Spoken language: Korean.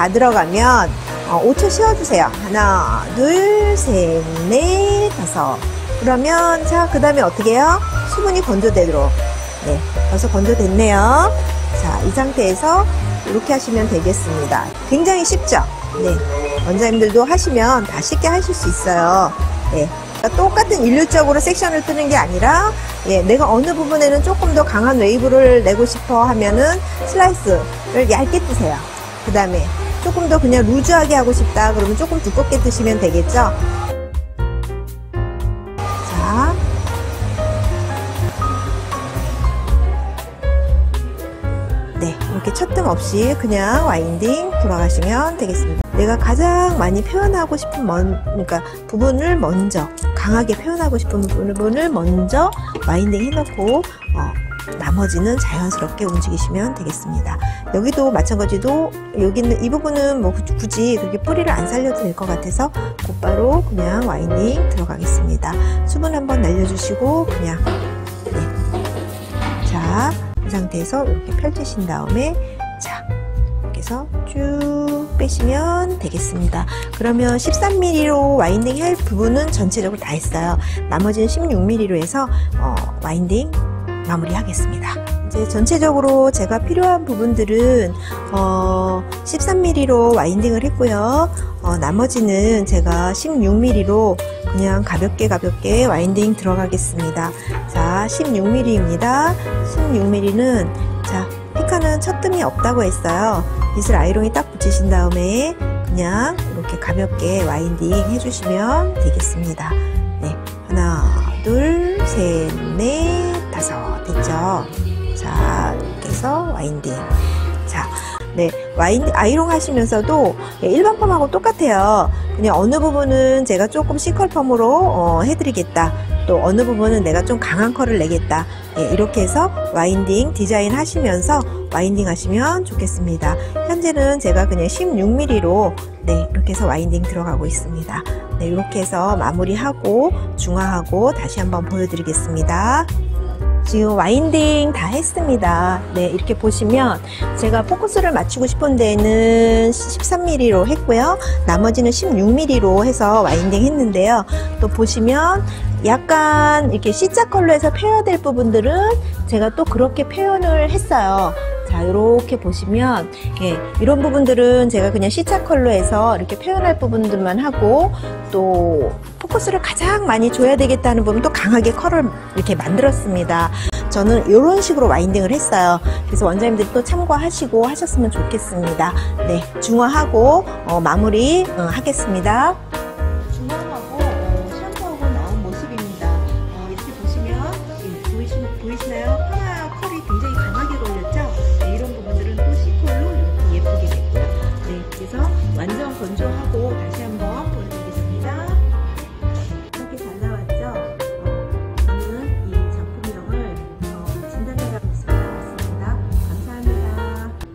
다 들어가면 어, 5초 쉬어주세요. 하나, 둘, 셋, 넷, 다섯. 그러면 자, 그 다음에 어떻게 해요? 수분이 건조되도록. 네, 벌써 건조됐네요. 자, 이 상태에서 이렇게 하시면 되겠습니다. 굉장히 쉽죠? 네. 원장님들도 하시면 다 쉽게 하실 수 있어요. 네. 그러니까 똑같은 일률적으로 섹션을 뜨는 게 아니라 예, 내가 어느 부분에는 조금 더 강한 웨이브를 내고 싶어 하면은 슬라이스를 얇게 뜨세요. 그 다음에 조금 더 그냥 루즈하게 하고 싶다 그러면 조금 두껍게 뜨시면 되겠죠. 자, 네, 이렇게 첫뜸 없이 그냥 와인딩 돌아가시면 되겠습니다. 내가 가장 많이 표현하고 싶은 먼, 그러니까 부분을 먼저 강하게 표현하고 싶은 부분을 먼저 와인딩 해놓고 어, 나머지는 자연스럽게 움직이시면 되겠습니다. 여기도 마찬가지로 여기 있는 이 부분은 뭐 굳이 그렇게 뿌리를 안 살려도 될 것 같아서 곧바로 그냥 와인딩 들어가겠습니다. 수분 한번 날려주시고 그냥 네. 자, 이 상태에서 이렇게 펼치신 다음에 자, 이렇게 해서 쭉 빼시면 되겠습니다. 그러면 13mm로 와인딩 할 부분은 전체적으로 다 했어요. 나머지는 16mm로 해서 어, 와인딩 마무리하겠습니다. 이제 전체적으로 제가 필요한 부분들은 어, 13mm로 와인딩을 했고요. 어, 나머지는 제가 16mm로 그냥 가볍게 가볍게 와인딩 들어가겠습니다. 자, 16mm입니다. 16mm는 자, 피카는 첫 뜸이 없다고 했어요. 빗을 아이롱에 딱 붙이신 다음에 그냥 이렇게 가볍게 와인딩 해주시면 되겠습니다. 네, 하나, 둘, 셋, 넷, 됐죠? 자, 이렇게 해서 winding. 자, 네, 와인 아이롱 하시면서도 일반 펌하고 똑같아요. 그냥 어느 부분은 제가 조금 C컬 펌으로 어, 해드리겠다. 또 어느 부분은 내가 좀 강한 컬을 내겠다. 예, 이렇게 해서 winding 디자인 하시면서 winding 하시면 좋겠습니다. 현재는 제가 그냥 16mm로 네, 이렇게 해서 winding 들어가고 있습니다. 네, 이렇게 해서 마무리하고 중화하고 다시 한번 보여드리겠습니다. 지금 winding 다 했습니다. 네, 이렇게 보시면 제가 포커스를 맞추고 싶은 데는 13mm로 했고요. 나머지는 16mm로 해서 winding 했는데요. 또 보시면 약간 이렇게 C자 컬로 해서 표현될 부분들은 제가 또 그렇게 표현을 했어요. 자, 이렇게 보시면 예, 이런 부분들은 제가 그냥 C자 컬러에서 이렇게 표현할 부분들만 하고 또 포커스를 가장 많이 줘야 되겠다는 부분도 강하게 컬을 이렇게 만들었습니다. 저는 이런 식으로 와인딩을 했어요. 그래서 원장님들이 또 참고하시고 하셨으면 좋겠습니다. 네, 중화하고 어, 마무리 어, 하겠습니다. 중화하고 어, 샴푸하고 나온 모습입니다. 어, 이렇게 보시면 예, 보이시, 보이시나요? 하나 컬이 굉장히 강하게 걸렸죠? 네, 이런 부분들은 또 C컬로 이렇게 예쁘게 됐고요. 네, 그래서 완전 건조하고 다시 한번 보여드릴게요.